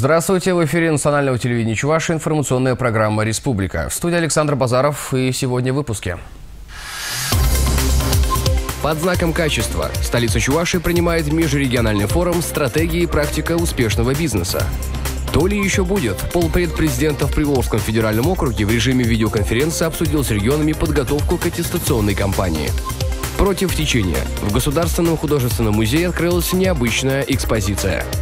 Здравствуйте, в эфире национального телевидения Чуваши информационная программа «Республика». В студии Александр Базаров и сегодня в выпуске. Под знаком качества столица Чуваши принимает межрегиональный форум «Стратегии и практика успешного бизнеса». То ли еще будет. Полпред президента в Приволжском федеральном округе в режиме видеоконференции обсудил с регионами подготовку к аттестационной кампании. Против течения. В Государственном художественном музее открылась необычная экспозиция –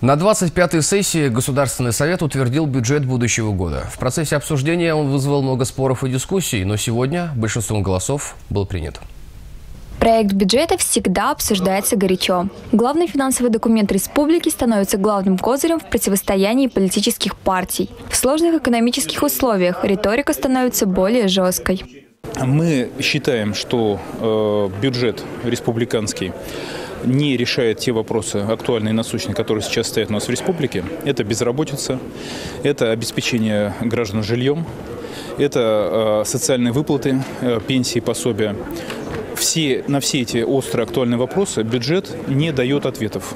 на 25-й сессии Государственный совет утвердил бюджет будущего года. В процессе обсуждения он вызвал много споров и дискуссий, но сегодня большинством голосов был принят. Проект бюджета всегда обсуждается горячо. Главный финансовый документ республики становится главным козырем в противостоянии политических партий. В сложных экономических условиях риторика становится более жесткой. Мы считаем, что э, бюджет республиканский не решает те вопросы актуальные и насущные, которые сейчас стоят у нас в республике. Это безработица, это обеспечение граждан жильем, это э, социальные выплаты, э, пенсии, пособия. Все, на все эти острые актуальные вопросы бюджет не дает ответов.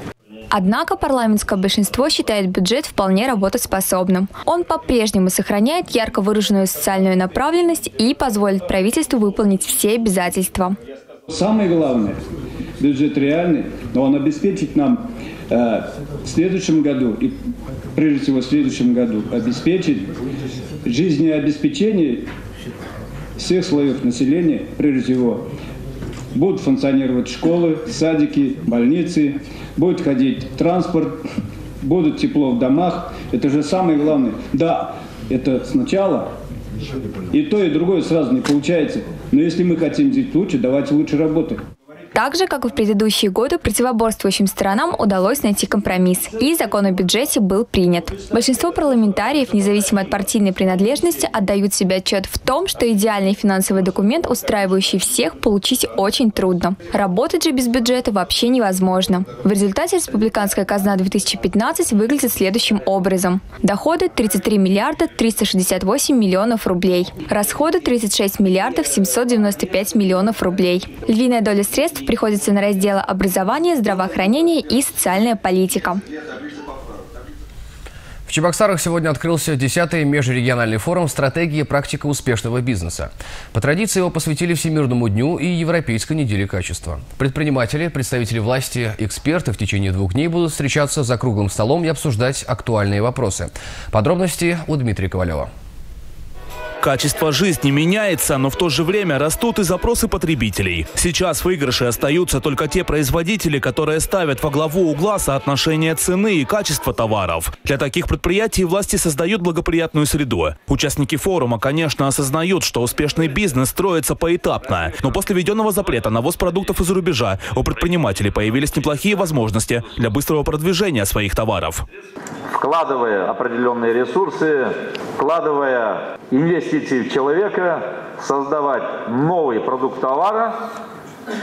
Однако парламентское большинство считает бюджет вполне работоспособным. Он по-прежнему сохраняет ярко выраженную социальную направленность и позволит правительству выполнить все обязательства. Самое главное, бюджет реальный, но он обеспечит нам э, в следующем году, и прежде всего в следующем году, обеспечит жизнеобеспечение всех слоев населения, прежде всего, будут функционировать школы, садики, больницы, будет ходить транспорт, будут тепло в домах. Это же самое главное. Да, это сначала, и то, и другое сразу не получается. Но если мы хотим жить лучше, давайте лучше работать. Так же, как и в предыдущие годы, противоборствующим сторонам удалось найти компромисс, и закон о бюджете был принят. Большинство парламентариев, независимо от партийной принадлежности, отдают себе отчет в том, что идеальный финансовый документ, устраивающий всех, получить очень трудно. Работать же без бюджета вообще невозможно. В результате республиканская казна 2015 выглядит следующим образом. Доходы 33 миллиарда 368 миллионов рублей. Расходы 36 миллиардов 795 миллионов рублей. Львиная доля средств приходится на разделы образования, здравоохранения и социальная политика. В Чебоксарах сегодня открылся 10-й межрегиональный форум «Стратегия и практика успешного бизнеса». По традиции его посвятили Всемирному дню и Европейской неделе качества. Предприниматели, представители власти, эксперты в течение двух дней будут встречаться за круглым столом и обсуждать актуальные вопросы. Подробности у Дмитрия Ковалева. Качество жизни меняется, но в то же время растут и запросы потребителей. Сейчас в выигрыше остаются только те производители, которые ставят во главу угла соотношение цены и качества товаров. Для таких предприятий власти создают благоприятную среду. Участники форума, конечно, осознают, что успешный бизнес строится поэтапно. Но после введенного запрета на ввоз продуктов из-за рубежа у предпринимателей появились неплохие возможности для быстрого продвижения своих товаров. Вкладывая определенные ресурсы, вкладывая инвестиции, в человека, создавать новый продукт товара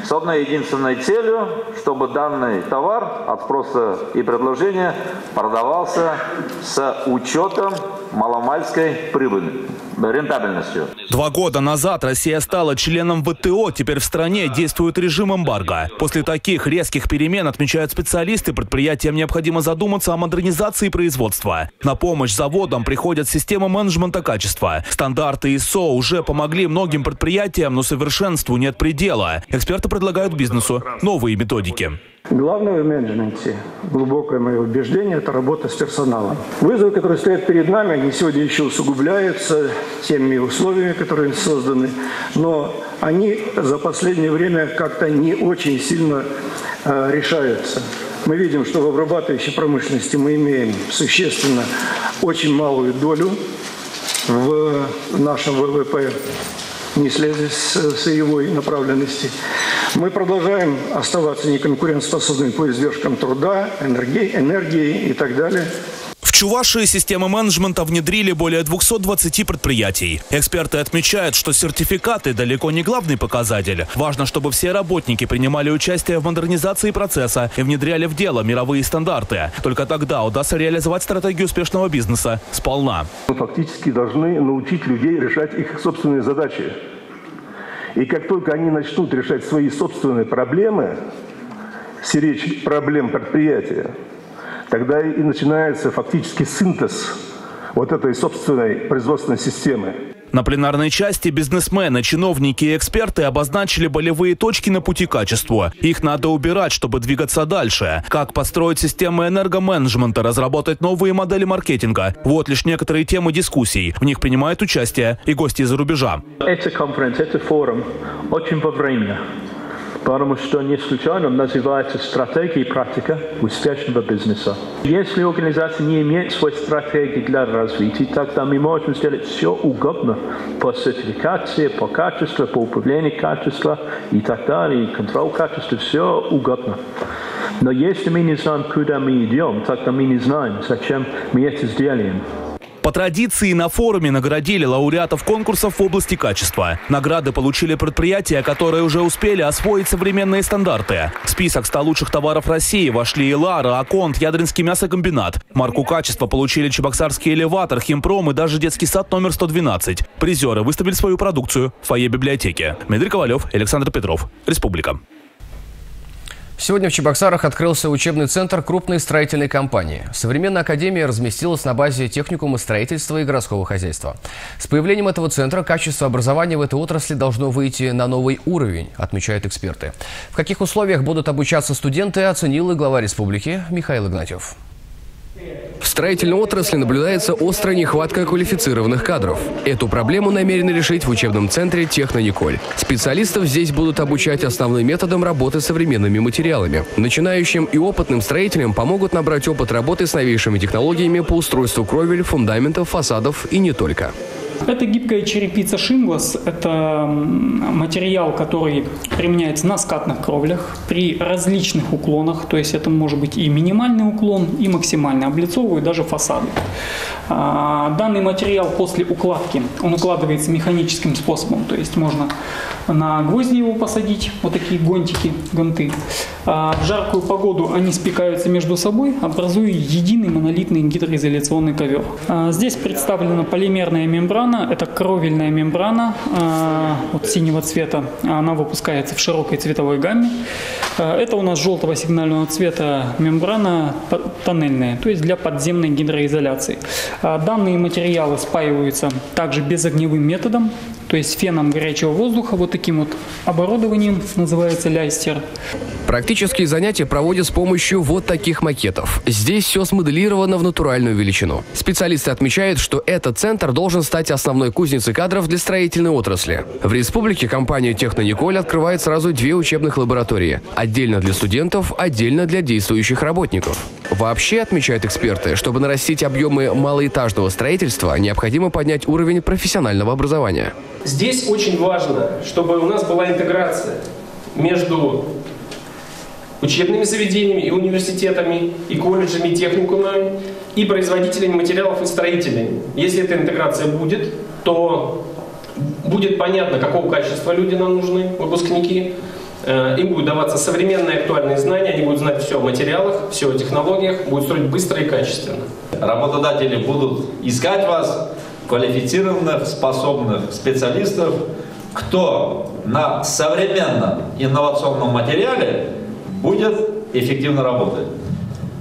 с одной единственной целью, чтобы данный товар от спроса и предложения продавался с учетом маломальской прибыли рентабельностью. Два года назад Россия стала членом ВТО, теперь в стране действует режим эмбарго. После таких резких перемен, отмечают специалисты, предприятиям необходимо задуматься о модернизации производства. На помощь заводам приходят системы менеджмента качества. Стандарты ИСО уже помогли многим предприятиям, но совершенству нет предела. Эксперты предлагают бизнесу новые методики. Главное в менеджменте, глубокое мое убеждение, это работа с персоналом. Вызовы, которые стоят перед нами, они сегодня еще усугубляются теми условиями, которые созданы, но они за последнее время как-то не очень сильно э, решаются. Мы видим, что в обрабатывающей промышленности мы имеем существенно очень малую долю в нашем ВВП, не следует с сырьевой направленности. Мы продолжаем оставаться неконкурентоспособными по издержкам труда, энергии, энергии и так далее. В Чувашии системы менеджмента внедрили более 220 предприятий. Эксперты отмечают, что сертификаты далеко не главный показатель. Важно, чтобы все работники принимали участие в модернизации процесса и внедряли в дело мировые стандарты. Только тогда удастся реализовать стратегию успешного бизнеса сполна. Мы фактически должны научить людей решать их собственные задачи. И как только они начнут решать свои собственные проблемы, стеречь проблем предприятия, тогда и начинается фактически синтез вот этой собственной производственной системы. На пленарной части бизнесмены, чиновники и эксперты обозначили болевые точки на пути качеству. Их надо убирать, чтобы двигаться дальше. Как построить системы энергоменеджмента, разработать новые модели маркетинга. Вот лишь некоторые темы дискуссий. В них принимают участие и гости из-за рубежа. Это конференция, это форум очень вовремя потому что не случайно называется стратегия и практика успешного бизнеса. Если организация не имеет своей стратегии для развития, тогда мы можем сделать все угодно по сертификации, по качеству, по управлению качества и так далее, и контроль качества, все угодно. Но если мы не знаем, куда мы идем, тогда мы не знаем, зачем мы это сделаем. По традиции на форуме наградили лауреатов конкурсов в области качества. Награды получили предприятия, которые уже успели освоить современные стандарты. В список 100 лучших товаров России вошли Лара, Аконт, Ядринский мясокомбинат. Марку качества получили Чебоксарский элеватор, Химпром и даже детский сад номер 112. Призеры выставили свою продукцию в фойе библиотеки. Дмитрий Ковалев, Александр Петров. Республика. Сегодня в Чебоксарах открылся учебный центр крупной строительной компании. Современная академия разместилась на базе техникума строительства и городского хозяйства. С появлением этого центра качество образования в этой отрасли должно выйти на новый уровень, отмечают эксперты. В каких условиях будут обучаться студенты, оценил и глава республики Михаил Игнатьев. В строительной отрасли наблюдается острая нехватка квалифицированных кадров. Эту проблему намерены решить в учебном центре «Технониколь». Специалистов здесь будут обучать основным методам работы с современными материалами. Начинающим и опытным строителям помогут набрать опыт работы с новейшими технологиями по устройству кровель, фундаментов, фасадов и не только. Это гибкая черепица шинглас. Это материал, который применяется на скатных кровлях при различных уклонах. То есть это может быть и минимальный уклон, и максимальный. Облицовывают даже фасады. А, данный материал после укладки, он укладывается механическим способом. То есть можно на гвозди его посадить, вот такие гонтики, гонты. А в жаркую погоду они спекаются между собой, образуя единый монолитный гидроизоляционный ковер. А здесь представлена полимерная мембрана, это кровельная мембрана а, вот синего цвета. Она выпускается в широкой цветовой гамме. А, это у нас желтого сигнального цвета мембрана тоннельная, то есть для подземной гидроизоляции. Данные материалы спаиваются также безогневым методом, то есть феном горячего воздуха, вот таким вот оборудованием, называется ляйстер. Практические занятия проводят с помощью вот таких макетов. Здесь все смоделировано в натуральную величину. Специалисты отмечают, что этот центр должен стать основной кузницей кадров для строительной отрасли. В республике компания «Технониколь» открывает сразу две учебных лаборатории. Отдельно для студентов, отдельно для действующих работников. Вообще, отмечают эксперты, чтобы нарастить объемы малоэтажного строительства, необходимо поднять уровень профессионального образования. Здесь очень важно, чтобы у нас была интеграция между учебными заведениями и университетами, и колледжами, и техникумами, и производителями материалов и строителями. Если эта интеграция будет, то будет понятно, какого качества люди нам нужны, выпускники. Э, им будут даваться современные актуальные знания, они будут знать все о материалах, все о технологиях, будут строить быстро и качественно. Работодатели будут искать вас, квалифицированных, способных специалистов, кто на современном инновационном материале будет эффективно работать.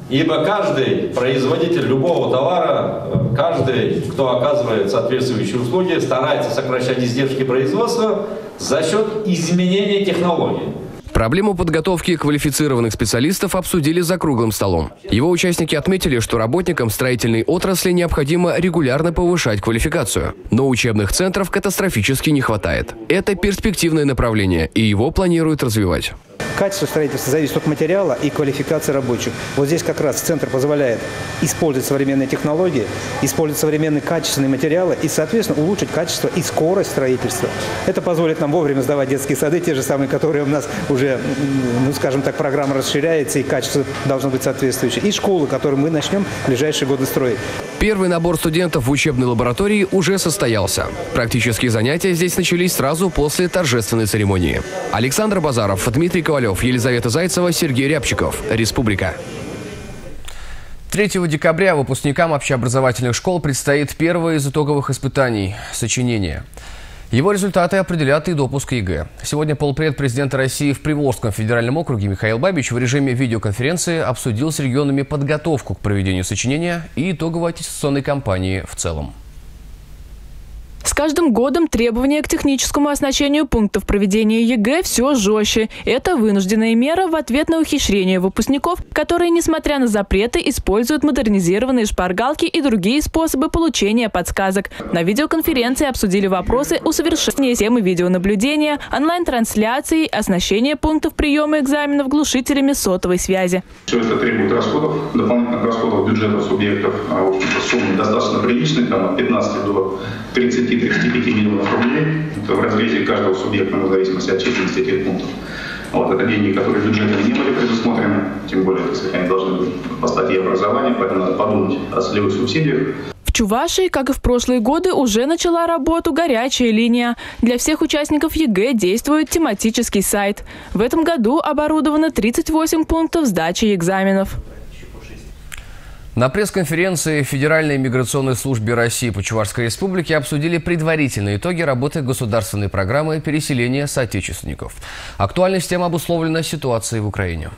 Ибо каждый производитель любого товара, каждый, кто оказывает соответствующие услуги, старается сокращать издержки производства за счет изменения технологий. Проблему подготовки квалифицированных специалистов обсудили за круглым столом. Его участники отметили, что работникам строительной отрасли необходимо регулярно повышать квалификацию. Но учебных центров катастрофически не хватает. Это перспективное направление, и его планируют развивать. Качество строительства зависит от материала и квалификации рабочих. Вот здесь как раз центр позволяет использовать современные технологии, использовать современные качественные материалы и, соответственно, улучшить качество и скорость строительства. Это позволит нам вовремя сдавать детские сады, те же самые, которые у нас уже, ну, скажем так, программа расширяется и качество должно быть соответствующее. И школы, которые мы начнем в ближайшие годы строить. Первый набор студентов в учебной лаборатории уже состоялся. Практические занятия здесь начались сразу после торжественной церемонии. Александр Базаров, Дмитрий Ковалев, Елизавета Зайцева, Сергей Рябчиков. Республика. 3 декабря выпускникам общеобразовательных школ предстоит первое из итоговых испытаний – сочинение. Его результаты определят и допуск ЕГЭ. Сегодня полпред президента России в Приволжском федеральном округе Михаил Бабич в режиме видеоконференции обсудил с регионами подготовку к проведению сочинения и итоговой аттестационной кампании в целом. С каждым годом требования к техническому оснащению пунктов проведения ЕГЭ все жестче. Это вынужденная мера в ответ на ухищрение выпускников, которые, несмотря на запреты, используют модернизированные шпаргалки и другие способы получения подсказок. На видеоконференции обсудили вопросы усовершенствования системы видеонаблюдения, онлайн-трансляции, оснащения пунктов приема экзаменов глушителями сотовой связи. Все это требует расходов, дополнительных расходов бюджета субъектов. А, в общем-то, суммы достаточно приличные, там, от 15 до 30 30-35 миллионов рублей в разрезе каждого субъекта, в зависимости от численности этих пунктов. Вот, это деньги, которые бюджетом не были предусмотрены, тем более, так они должны быть по статье образования, поэтому надо подумать о целевых субсидиях. В Чувашии, как и в прошлые годы, уже начала работу горячая линия. Для всех участников ЕГЭ действует тематический сайт. В этом году оборудовано 38 пунктов сдачи экзаменов. На пресс-конференции Федеральной миграционной службе России по Чувашской республике обсудили предварительные итоги работы государственной программы переселения соотечественников. Актуальность тем обусловлена ситуацией в Украине.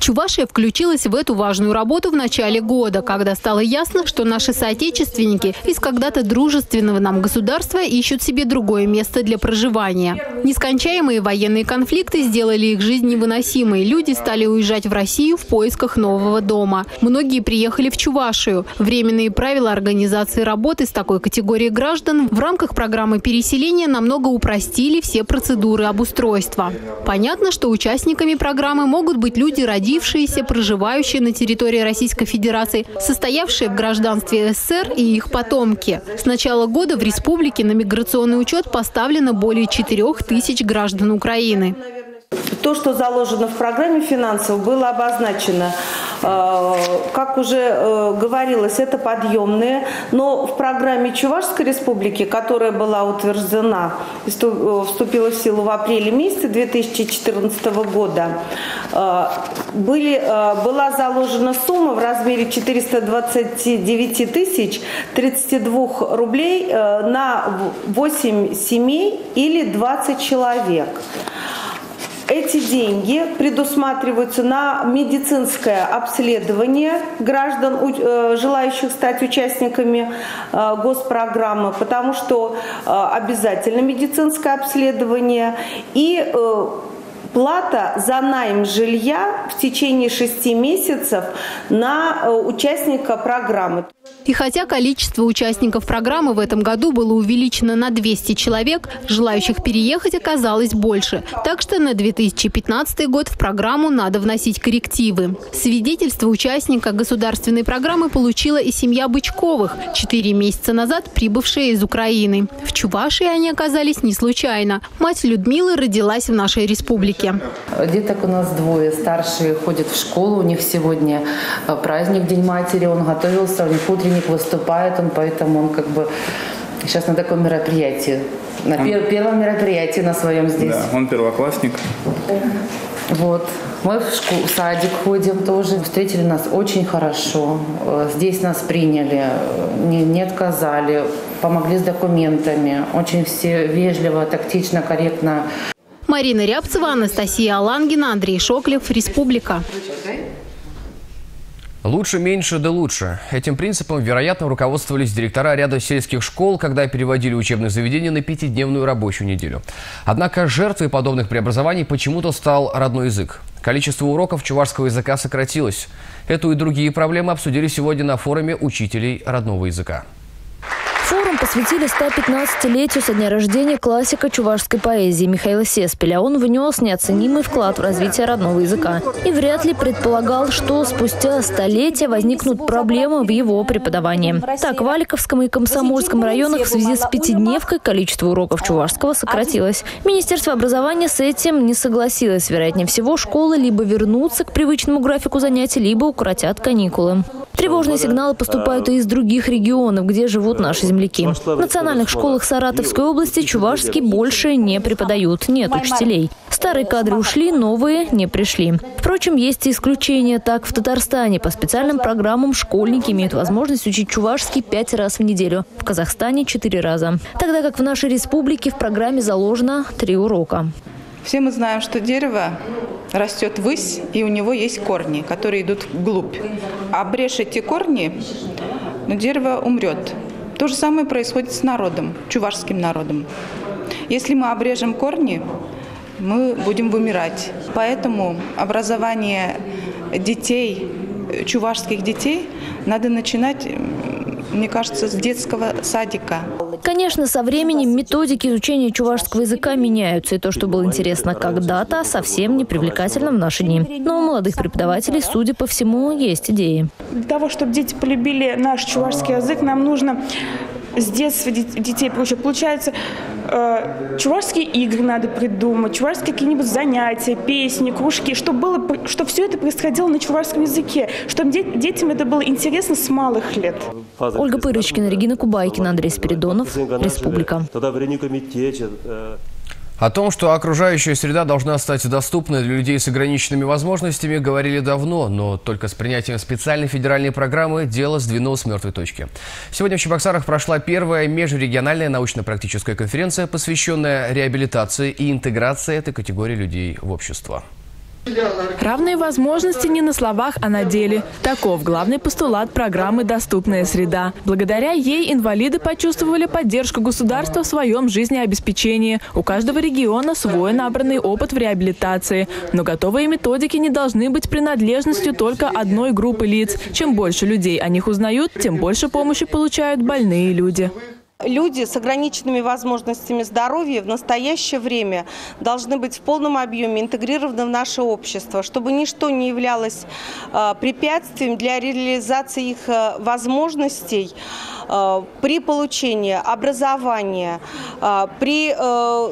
Чувашия включилась в эту важную работу в начале года, когда стало ясно, что наши соотечественники из когда-то дружественного нам государства ищут себе другое место для проживания. Нескончаемые военные конфликты сделали их жизнь невыносимой. Люди стали уезжать в Россию в поисках нового дома. Многие приехали в Чувашию. Временные правила организации работы с такой категорией граждан в рамках программы переселения намного упростили все процедуры обустройства. Понятно, что участниками программы могут быть люди, родившиеся родившиеся, проживающие на территории Российской Федерации, состоявшие в гражданстве СССР и их потомки. С начала года в республике на миграционный учет поставлено более 4 тысяч граждан Украины. То, что заложено в программе финансов, было обозначено, как уже э, говорилось, это подъемные, но в программе Чувашской республики, которая была утверждена э, вступила в силу в апреле месяце 2014 года, были, была заложена сумма в размере 429 тысяч 32 рублей на 8 семей или 20 человек. Эти деньги предусматриваются на медицинское обследование граждан, э, желающих стать участниками э, госпрограммы, потому что э, обязательно медицинское обследование и плата за найм жилья в течение шести месяцев на участника программы. И хотя количество участников программы в этом году было увеличено на 200 человек, желающих переехать оказалось больше. Так что на 2015 год в программу надо вносить коррективы. Свидетельство участника государственной программы получила и семья Бычковых, 4 месяца назад прибывшая из Украины. В Чувашии они оказались не случайно. Мать Людмилы родилась в нашей республике. Деток у нас двое. Старший ходит в школу. У них сегодня э, праздник День матери. Он готовился, у них утренник выступает. Он поэтому он как бы сейчас на таком мероприятии. На он... первом мероприятии на своем здесь. Да, он первоклассник. Вот. Мы в, школу, в садик ходим тоже. Встретили нас очень хорошо. Э, здесь нас приняли, не, не отказали, помогли с документами. Очень все вежливо, тактично, корректно. Марина Рябцева, Анастасия Алангина, Андрей Шоклев, Республика. Лучше, меньше, да лучше. Этим принципом, вероятно, руководствовались директора ряда сельских школ, когда переводили учебные заведения на пятидневную рабочую неделю. Однако жертвой подобных преобразований почему-то стал родной язык. Количество уроков чувашского языка сократилось. Эту и другие проблемы обсудили сегодня на форуме учителей родного языка. Форум посвятили 115-летию со дня рождения классика чувашской поэзии Михаила Сеспеля. Он внес неоценимый вклад в развитие родного языка. И вряд ли предполагал, что спустя столетия возникнут проблемы в его преподавании. Так, в Аликовском и Комсомольском районах в связи с пятидневкой количество уроков чувашского сократилось. Министерство образования с этим не согласилось. Вероятнее всего, школы либо вернутся к привычному графику занятий, либо укоротят каникулы. Тревожные сигналы поступают и из других регионов, где живут наши земляки. В национальных школах Саратовской области чувашский больше не преподают, нет учителей. Старые кадры ушли, новые не пришли. Впрочем, есть и исключения. Так, в Татарстане по специальным программам школьники имеют возможность учить чувашский пять раз в неделю. В Казахстане – четыре раза. Тогда как в нашей республике в программе заложено три урока. Все мы знаем, что дерево растет ввысь, и у него есть корни, которые идут вглубь. Обрежь эти корни, но дерево умрет. То же самое происходит с народом, чувашским народом. Если мы обрежем корни, мы будем вымирать. Поэтому образование детей, чувашских детей, надо начинать мне кажется, с детского садика. Конечно, со временем методики изучения чувашского языка меняются, и то, что было интересно когда-то, совсем не привлекательно в наши дни. Но у молодых преподавателей, судя по всему, есть идеи. Для того, чтобы дети полюбили наш чувашский язык, нам нужно с детства детей получать. Получается, э, чувашские игры надо придумать, чувашские какие-нибудь занятия, песни, кружки, чтобы, было, чтобы все это происходило на чувашском языке, чтобы де- детям это было интересно с малых лет. Ольга Пырочкина, Регина Кубайкина, Андрей Спиридонов, Республика. О том, что окружающая среда должна стать доступной для людей с ограниченными возможностями, говорили давно, но только с принятием специальной федеральной программы дело сдвинулось с мертвой точки. Сегодня в Чебоксарах прошла первая межрегиональная научно-практическая конференция, посвященная реабилитации и интеграции этой категории людей в общество. Равные возможности не на словах, а на деле. Таков главный постулат программы «Доступная среда». Благодаря ей инвалиды почувствовали поддержку государства в своем жизнеобеспечении. У каждого региона свой набранный опыт в реабилитации. Но готовые методики не должны быть принадлежностью только одной группы лиц. Чем больше людей о них узнают, тем больше помощи получают больные люди. Люди с ограниченными возможностями здоровья в настоящее время должны быть в полном объеме интегрированы в наше общество, чтобы ничто не являлось э, препятствием для реализации их э, возможностей э, при получении образования, при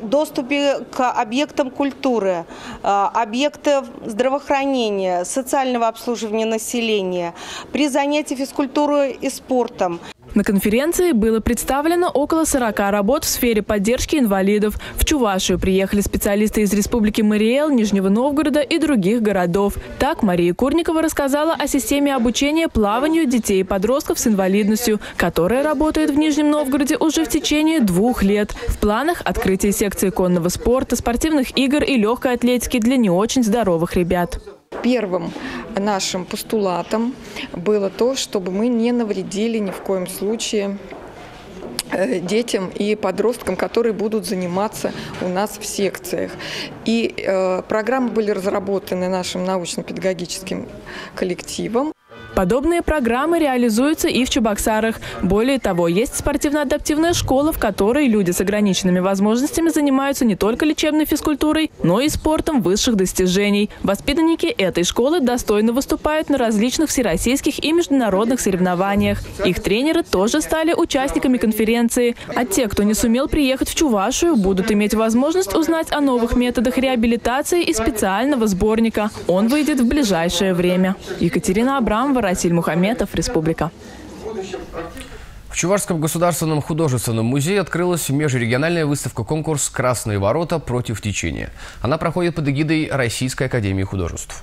доступе к объектам культуры, объектам здравоохранения, социального обслуживания населения, при занятии физкультурой и спортом. На конференции было представлено около 40 работ в сфере поддержки инвалидов. В Чувашию приехали специалисты из Республики Мариэл, Нижнего Новгорода и других городов. Так Мария Курникова рассказала о системе обучения плаванию детей и подростков с инвалидностью, которая работает в Нижнем Новгороде уже в течение двух лет. В планах открытие секции конного спорта, спортивных игр и легкой атлетики для не очень здоровых ребят. Первым нашим постулатом было то, чтобы мы не навредили ни в коем случае э, детям и подросткам, которые будут заниматься у нас в секциях. И э, программы были разработаны нашим научно-педагогическим коллективом. Подобные программы реализуются и в Чебоксарах. Более того, есть спортивно-адаптивная школа, в которой люди с ограниченными возможностями занимаются не только лечебной физкультурой, но и спортом высших достижений. Воспитанники этой школы достойно выступают на различных всероссийских и международных соревнованиях. Их тренеры тоже стали участниками конференции. А те, кто не сумел приехать в Чувашию, будут иметь возможность узнать о новых методах реабилитации и специального сборника. Он выйдет в ближайшее время. Екатерина Абрамова, Расиль Мухаметов, Республика. В Чувашском государственном художественном музее открылась межрегиональная выставка-конкурс «Красные ворота против течения». Она проходит под эгидой Российской академии художеств.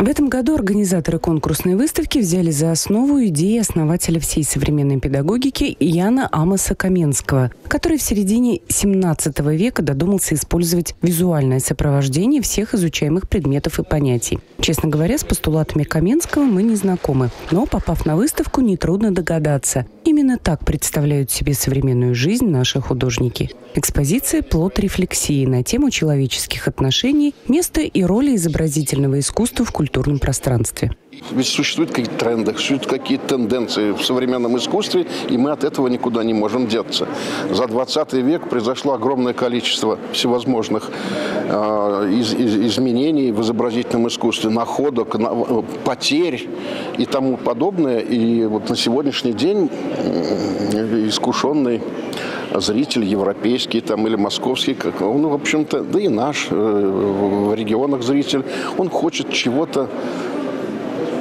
В этом году организаторы конкурсной выставки взяли за основу идеи основателя всей современной педагогики Яна Амоса Каменского, который в середине 17 века додумался использовать визуальное сопровождение всех изучаемых предметов и понятий. Честно говоря, с постулатами Каменского мы не знакомы, но, попав на выставку, нетрудно догадаться. Именно так представляют себе современную жизнь наши художники. Экспозиция – плод рефлексии на тему человеческих отношений, места и роли изобразительного искусства в культурном пространстве. Ведь существуют какие-то тренды, существуют какие-то тенденции в современном искусстве, и мы от этого никуда не можем деться. За 20 век произошло огромное количество всевозможных э, из, из, изменений в изобразительном искусстве, находок, на, э, потерь и тому подобное. И вот на сегодняшний день э, искушенный зритель европейский там или московский, как он, в общем-то, да и наш э, в регионах зритель, он хочет чего-то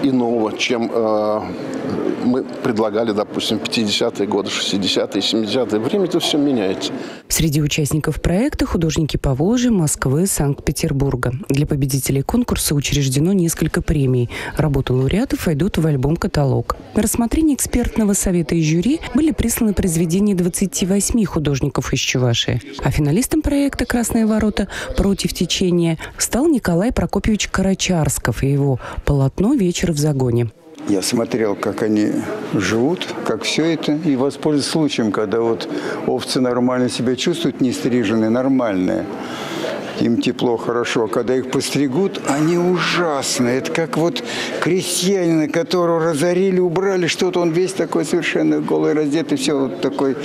иного, чем э, мы предлагали, допустим, 50-е годы, 60-е, 70-е. Время это все меняется. Среди участников проекта художники Поволжья, Москвы, Санкт-Петербурга. Для победителей конкурса учреждено несколько премий. Работы лауреатов войдут в альбом-каталог. На рассмотрение экспертного совета и жюри были присланы произведения 28 художников из Чувашии. А финалистом проекта «Красные ворота. Против течения» стал Николай Прокопьевич Карачарсков и его полотно «Вечер в загоне». Я смотрел, как они живут, как все это, и воспользуюсь случаем, когда вот овцы нормально себя чувствуют, не стриженные, нормальные. Им тепло, хорошо. Когда их постригут, они ужасные. Это как вот крестьянина, которого разорили, убрали что-то, он весь такой совершенно голый, раздетый, все вот такой.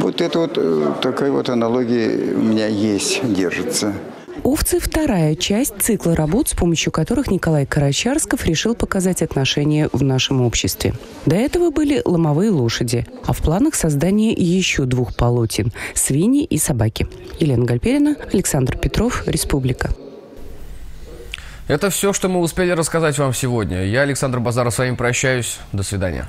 Вот это вот э, такая вот аналогия у меня есть, держится. «Овцы» – вторая часть цикла работ, с помощью которых Николай Карачарсков решил показать отношения в нашем обществе. До этого были ломовые лошади, а в планах создание еще двух полотен – свиньи и собаки. Елена Гальперина, Александр Петров, Республика. Это все, что мы успели рассказать вам сегодня. Я, Александр Базаров, с вами прощаюсь. До свидания.